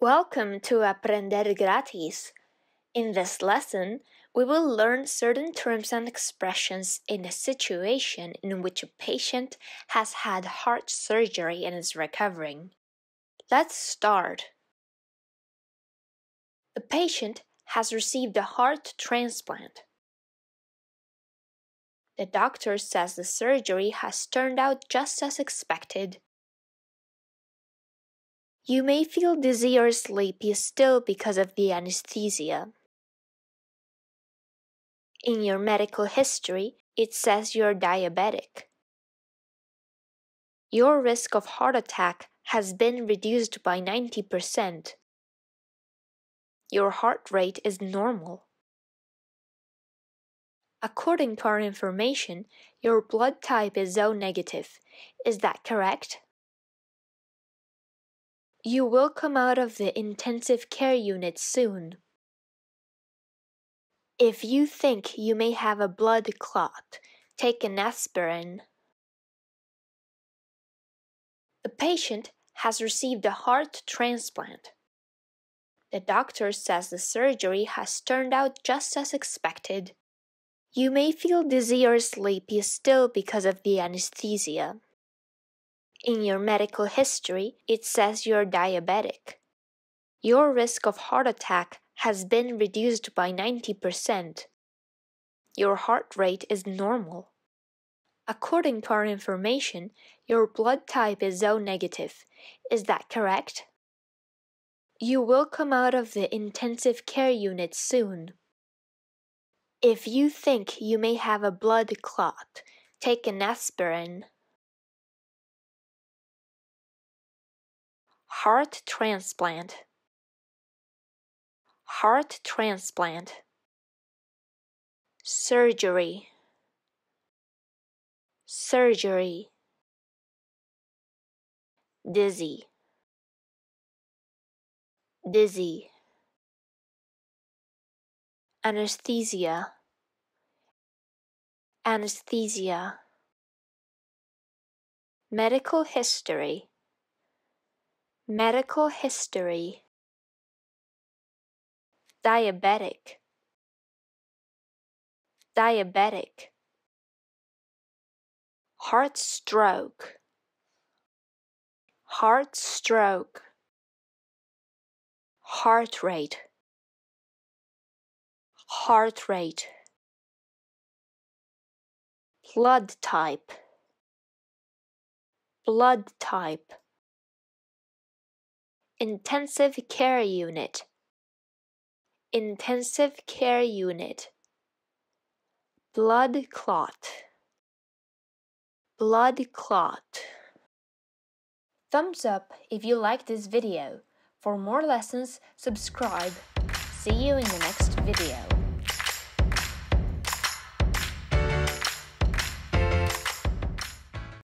Welcome to Aprender Gratis. In this lesson, we will learn certain terms and expressions in a situation in which a patient has had heart surgery and is recovering. Let's start. The patient has received a heart transplant. The doctor says the surgery has turned out just as expected. You may feel dizzy or sleepy still because of the anesthesia. In your medical history, it says you're diabetic. Your risk of heart attack has been reduced by 90%. Your heart rate is normal. According to our information, your blood type is O negative. Is that correct? You will come out of the intensive care unit soon. If you think you may have a blood clot, take an aspirin. The patient has received a heart transplant. The doctor says the surgery has turned out just as expected. You may feel dizzy or sleepy still because of the anesthesia. In your medical history, it says you're diabetic. Your risk of heart attack has been reduced by 90%. Your heart rate is normal. According to our information, your blood type is O negative. Is that correct? You will come out of the intensive care unit soon. If you think you may have a blood clot, take an aspirin. Heart transplant. Heart transplant. Surgery. Surgery. Dizzy. Dizzy anesthesia anesthesia medical history medical history. Diabetic. Diabetic. Heart stroke. Heart stroke. Heart rate. Heart rate. Blood type. Blood type intensive care unit. Intensive care unit. Blood clot. Blood clot. Thumbs up if you like this video. For more lessons subscribe. See you in the next